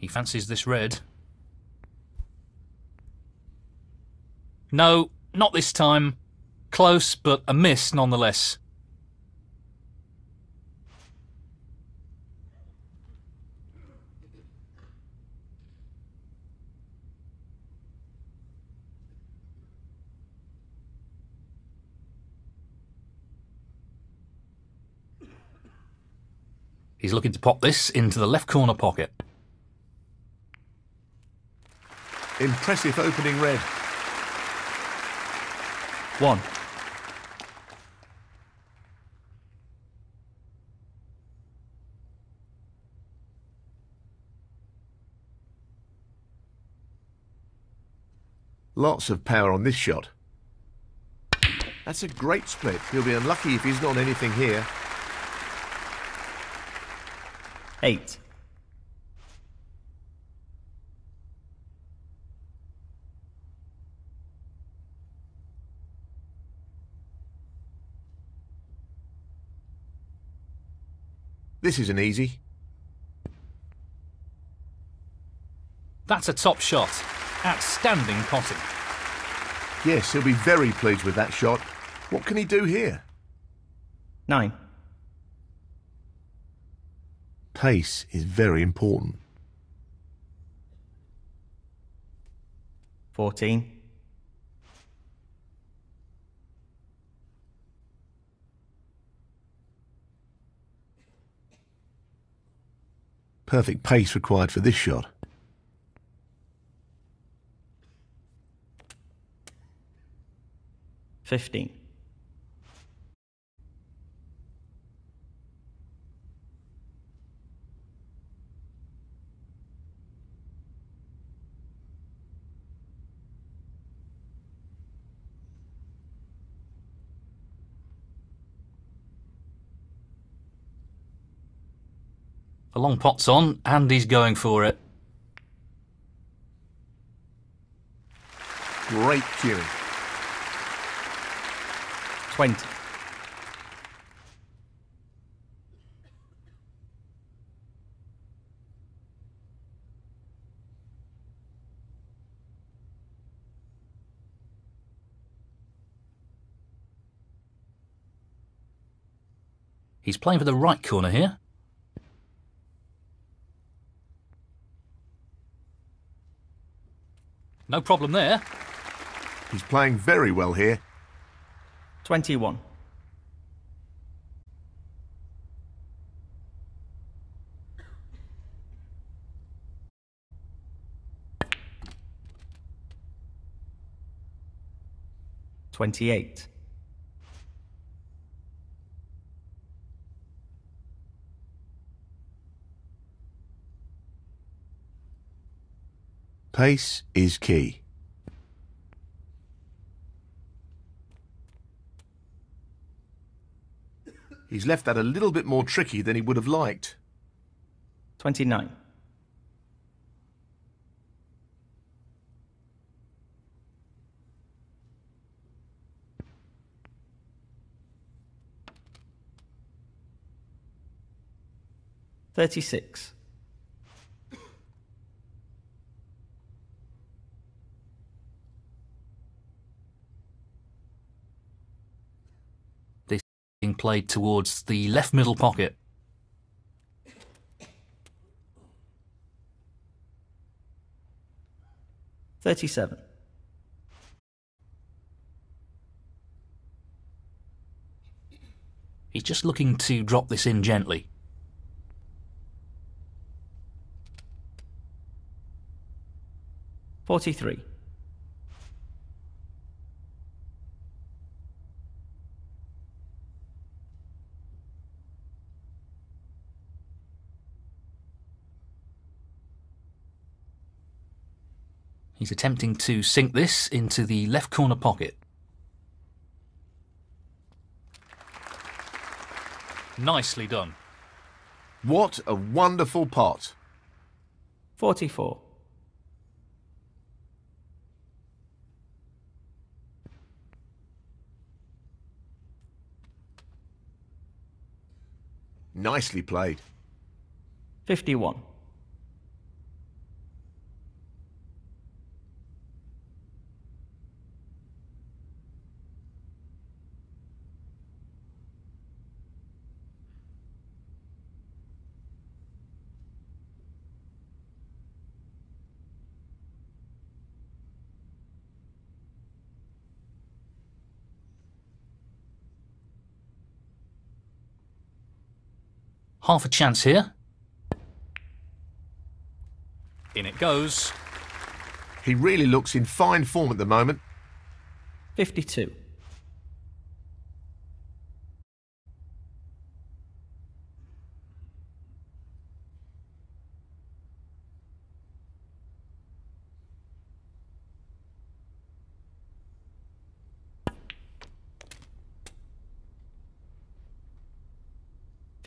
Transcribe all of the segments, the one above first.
He fancies this red. No, not this time. Close, but a miss nonetheless. He's looking to pop this into the left corner pocket. Impressive opening red. One. Lots of power on this shot. That's a great split. He'll be unlucky if he's not anything here. Eight. This isn't easy. That's a top shot. Outstanding potting. Yes, he'll be very pleased with that shot. What can he do here? Nine. Pace is very important. Fourteen. Perfect pace required for this shot. Fifteen. The long pot's on, and he's going for it. Great cueing. Twenty. He's playing for the right corner here. No problem there. He's playing very well here. Twenty-one. Twenty-eight. Pace is key. He's left that a little bit more tricky than he would have liked. Twenty-nine. Thirty-six. Played towards the left middle pocket. Thirty-seven. He's just looking to drop this in gently. Forty-three. He's attempting to sink this into the left corner pocket. Nicely done. What a wonderful pot. Forty-four. Nicely played. Fifty-one. Half a chance here. In it goes. He really looks in fine form at the moment. 52.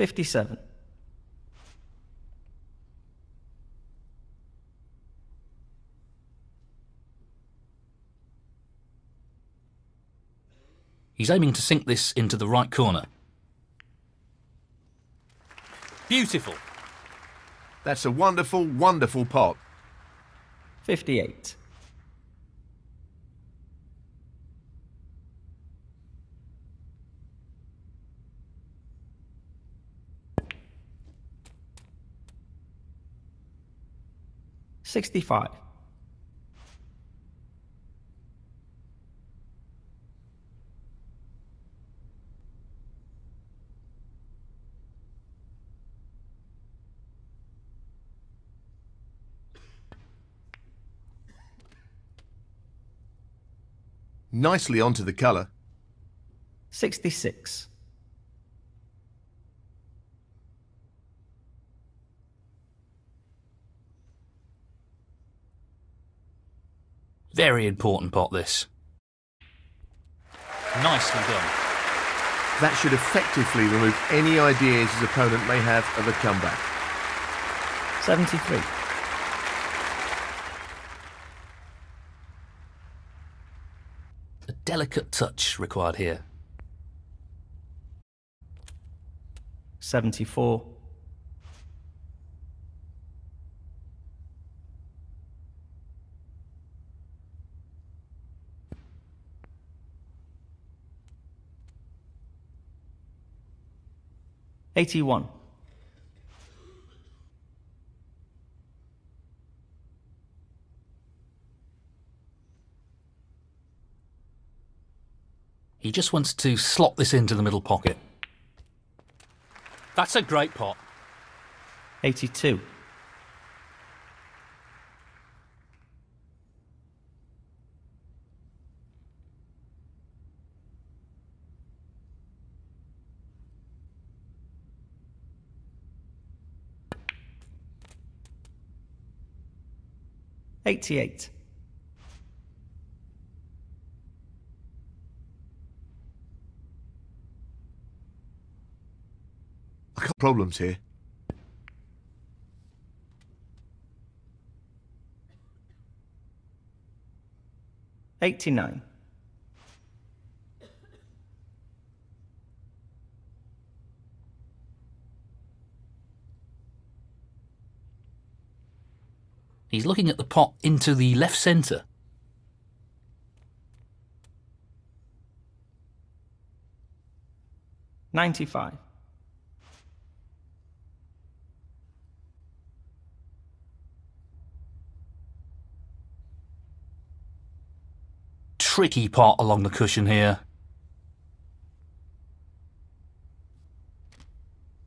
Fifty-seven. He's aiming to sink this into the right corner. Beautiful. That's a wonderful, wonderful pot. Fifty-eight. Sixty-five. Nicely onto the colour. 66. Very important pot, this. Nicely done. That should effectively remove any ideas his opponent may have of a comeback. 73. A delicate touch required here. 74. Eighty-one. He just wants to slot this into the middle pocket. That's a great pot. Eighty-two. Eighty-eight. I got problems here. Eighty-nine. He's looking at the pot into the left centre. Ninety-five. Tricky pot along the cushion here.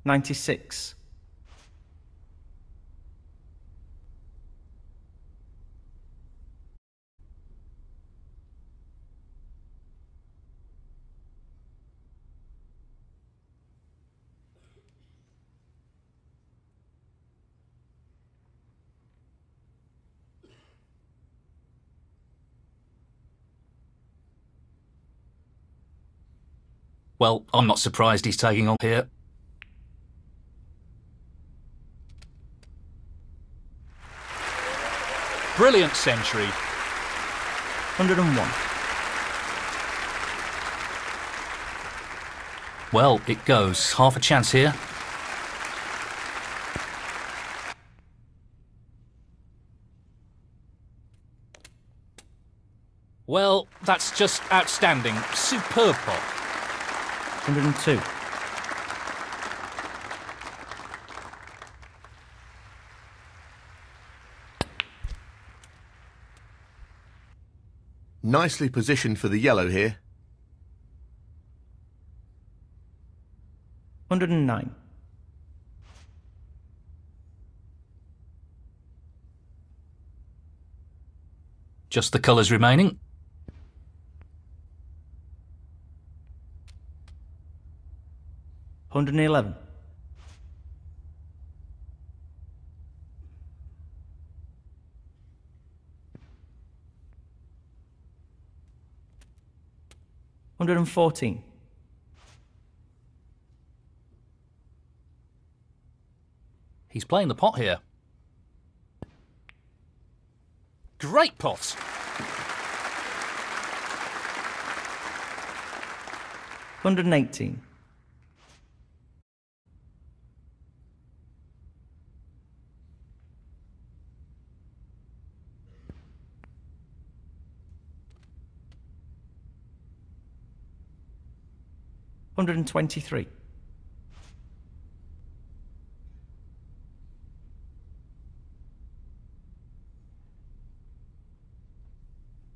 Ninety-six. Well, I'm not surprised he's taking on here. Brilliant century. 101. Well, it goes. Half a chance here. Well, that's just outstanding. Superb pop. 102. Nicely positioned for the yellow here. 109. Just the colours remaining. Hundred and eleven. Hundred and fourteen. He's playing the pot here. Great pot! Hundred and eighteen. Hundred and twenty-three.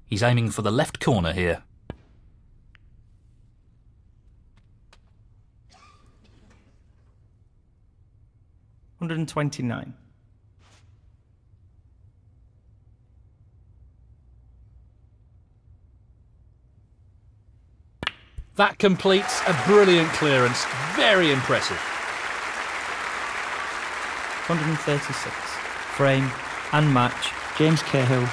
He's aiming for the left corner here. Hundred and twenty-nine. That completes a brilliant clearance. Very impressive. 136. Frame and match James Cahill